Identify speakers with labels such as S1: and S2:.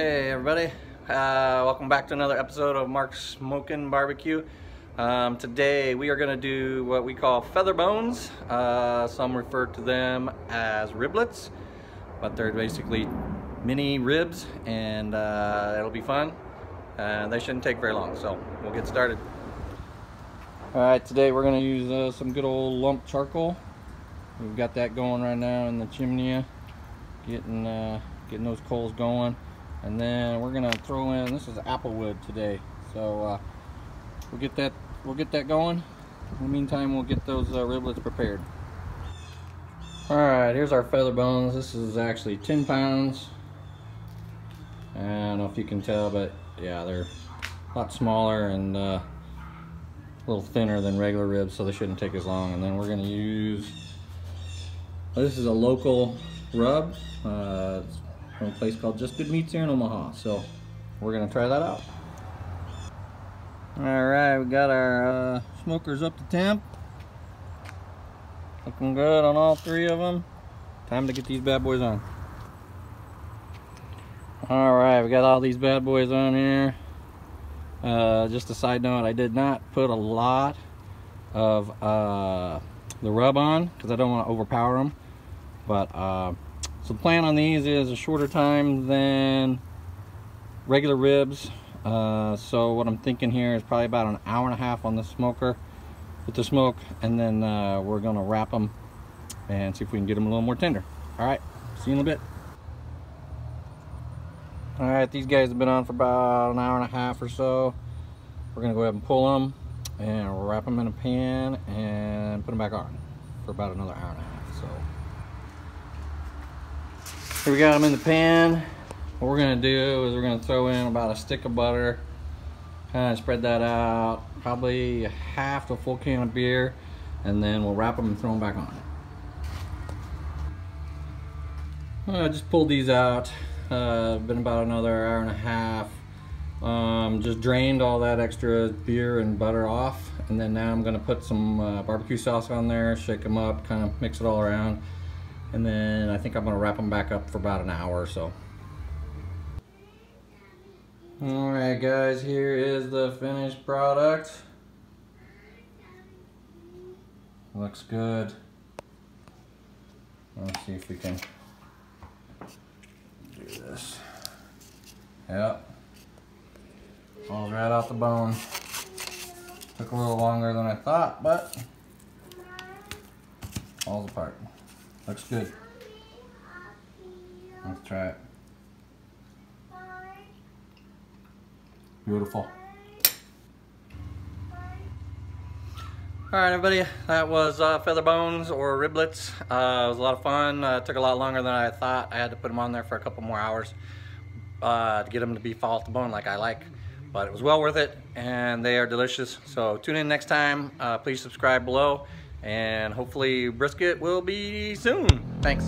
S1: Hey everybody, uh, welcome back to another episode of Mark's Smoking Barbecue. Um, today we are going to do what we call feather bones. Uh, some refer to them as riblets, but they're basically mini ribs and uh, it'll be fun. And they shouldn't take very long, so we'll get started. Alright, today we're going to use uh, some good old lump charcoal. We've got that going right now in the chimney, getting, uh, getting those coals going and then we're gonna throw in this is applewood today. So uh, we'll get that we'll get that going. In the meantime we'll get those uh, riblets prepared. All right here's our feather bones. This is actually 10 pounds. I don't know if you can tell but yeah they're a lot smaller and uh, a little thinner than regular ribs so they shouldn't take as long. And then we're going to use this is a local rub. Uh, from a place called Just Good Meats here in Omaha. So we're gonna try that out. All right, we got our uh, smokers up to temp. Looking good on all three of them. Time to get these bad boys on. All right, we got all these bad boys on here. Uh, just a side note, I did not put a lot of uh, the rub on because I don't want to overpower them. But uh, so the plan on these is a shorter time than regular ribs. Uh, so what I'm thinking here is probably about an hour and a half on the smoker with the smoke and then uh, we're gonna wrap them and see if we can get them a little more tender. All right, see you in a bit. All right, these guys have been on for about an hour and a half or so. We're gonna go ahead and pull them and wrap them in a pan and put them back on for about another hour and a half. So. Here we got them in the pan. What we're gonna do is we're gonna throw in about a stick of butter, kind of spread that out, probably half to a full can of beer, and then we'll wrap them and throw them back on. I just pulled these out. Uh, been about another hour and a half. Um, just drained all that extra beer and butter off, and then now I'm gonna put some uh, barbecue sauce on there, shake them up, kind of mix it all around and then I think I'm gonna wrap them back up for about an hour or so. All right guys, here is the finished product. Looks good. Let's see if we can do this. Yep. Falls right off the bone. Took a little longer than I thought, but falls apart. Looks good. Let's try it. Beautiful. Alright everybody, that was uh, feather bones or riblets. Uh, it was a lot of fun. Uh, took a lot longer than I thought. I had to put them on there for a couple more hours uh, to get them to be fall off the bone like I like. But it was well worth it and they are delicious. So tune in next time. Uh, please subscribe below and hopefully brisket will be soon. Thanks.